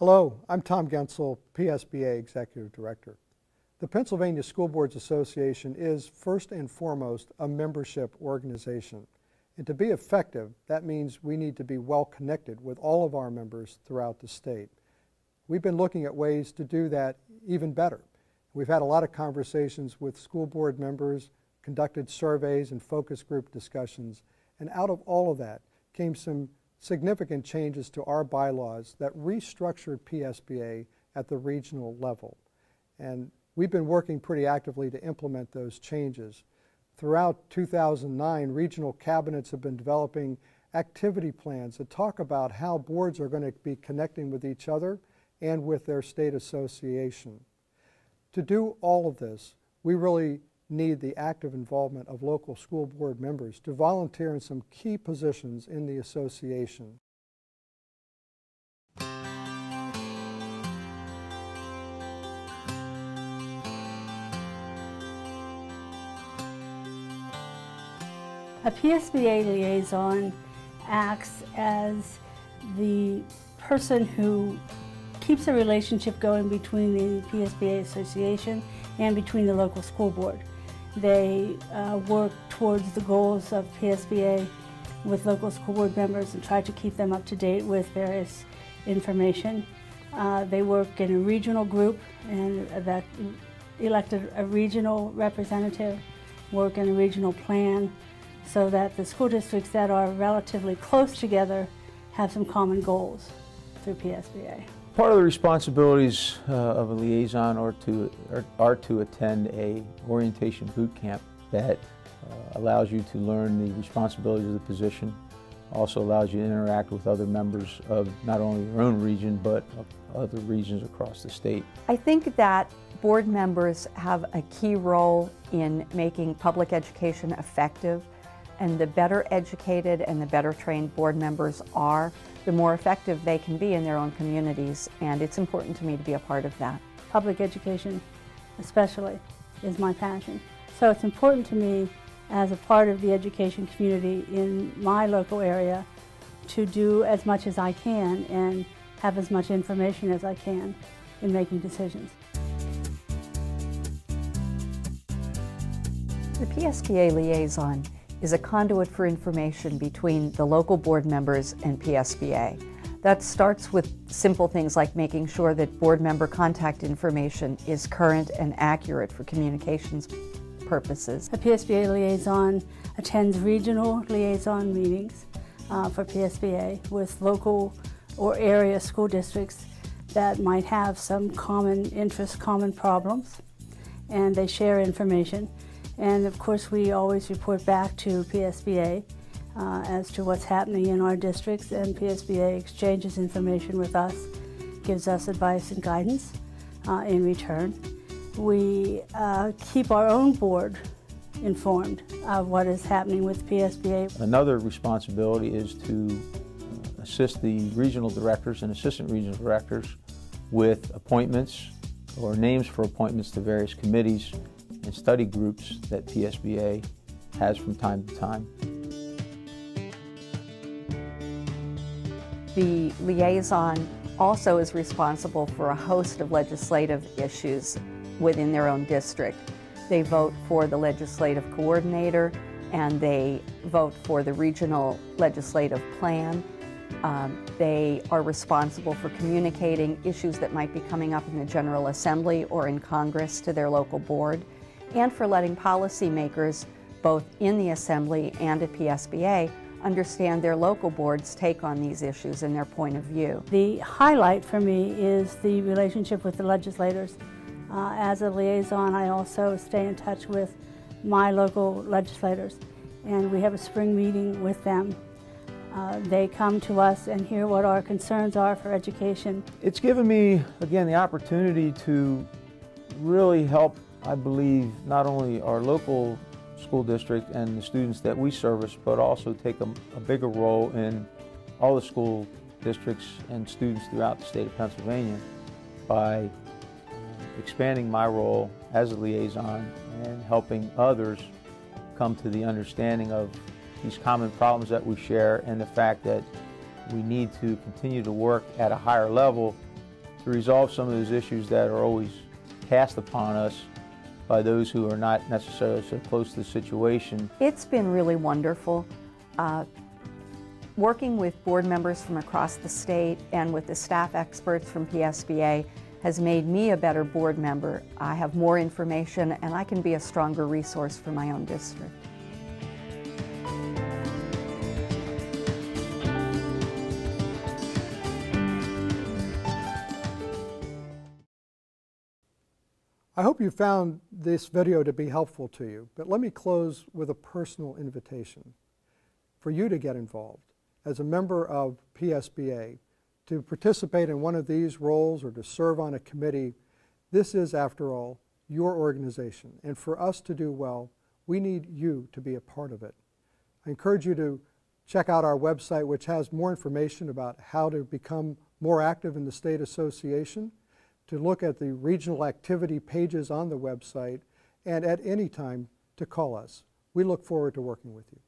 Hello, I'm Tom Gentzel, PSBA Executive Director. The Pennsylvania School Boards Association is first and foremost a membership organization. And to be effective, that means we need to be well connected with all of our members throughout the state. We've been looking at ways to do that even better. We've had a lot of conversations with school board members, conducted surveys and focus group discussions, and out of all of that came some significant changes to our bylaws that restructured PSBA at the regional level. And we've been working pretty actively to implement those changes. Throughout 2009, regional cabinets have been developing activity plans that talk about how boards are going to be connecting with each other and with their state association. To do all of this, we really need the active involvement of local school board members to volunteer in some key positions in the association. A PSBA liaison acts as the person who keeps a relationship going between the PSBA Association and between the local school board. They uh, work towards the goals of PSBA with local school board members and try to keep them up to date with various information. Uh, they work in a regional group and that elected a regional representative, work in a regional plan so that the school districts that are relatively close together have some common goals through PSBA. Part of the responsibilities uh, of a liaison are to, are, are, to attend a orientation boot camp that uh, allows you to learn the responsibilities of the position, also allows you to interact with other members of not only your own region but other regions across the state. I think that board members have a key role in making public education effective and the better educated and the better trained board members are, the more effective they can be in their own communities, and it's important to me to be a part of that. Public education, especially, is my passion. So it's important to me as a part of the education community in my local area to do as much as I can and have as much information as I can in making decisions. The PSBA liaison is a conduit for information between the local board members and PSBA. That starts with simple things like making sure that board member contact information is current and accurate for communications purposes. A PSBA liaison attends regional liaison meetings uh, for PSBA with local or area school districts that might have some common interests, common problems, and they share information. And of course, we always report back to PSBA uh, as to what's happening in our districts, and PSBA exchanges information with us, gives us advice and guidance uh, in return. We uh, keep our own board informed of what is happening with PSBA. Another responsibility is to assist the regional directors and assistant regional directors with appointments or names for appointments to various committees and study groups that PSBA has from time to time. The liaison also is responsible for a host of legislative issues within their own district. They vote for the legislative coordinator and they vote for the regional legislative plan. Um, they are responsible for communicating issues that might be coming up in the General Assembly or in Congress to their local board and for letting policymakers, both in the Assembly and at PSBA, understand their local boards take on these issues and their point of view. The highlight for me is the relationship with the legislators. Uh, as a liaison, I also stay in touch with my local legislators, and we have a spring meeting with them. Uh, they come to us and hear what our concerns are for education. It's given me, again, the opportunity to really help I believe not only our local school district and the students that we service, but also take a, a bigger role in all the school districts and students throughout the state of Pennsylvania by expanding my role as a liaison and helping others come to the understanding of these common problems that we share and the fact that we need to continue to work at a higher level to resolve some of those issues that are always cast upon us by those who are not necessarily so close to the situation. It's been really wonderful. Uh, working with board members from across the state and with the staff experts from PSBA has made me a better board member. I have more information and I can be a stronger resource for my own district. I hope you found this video to be helpful to you, but let me close with a personal invitation for you to get involved as a member of PSBA to participate in one of these roles or to serve on a committee. This is, after all, your organization, and for us to do well, we need you to be a part of it. I encourage you to check out our website, which has more information about how to become more active in the state association to look at the regional activity pages on the website, and at any time to call us. We look forward to working with you.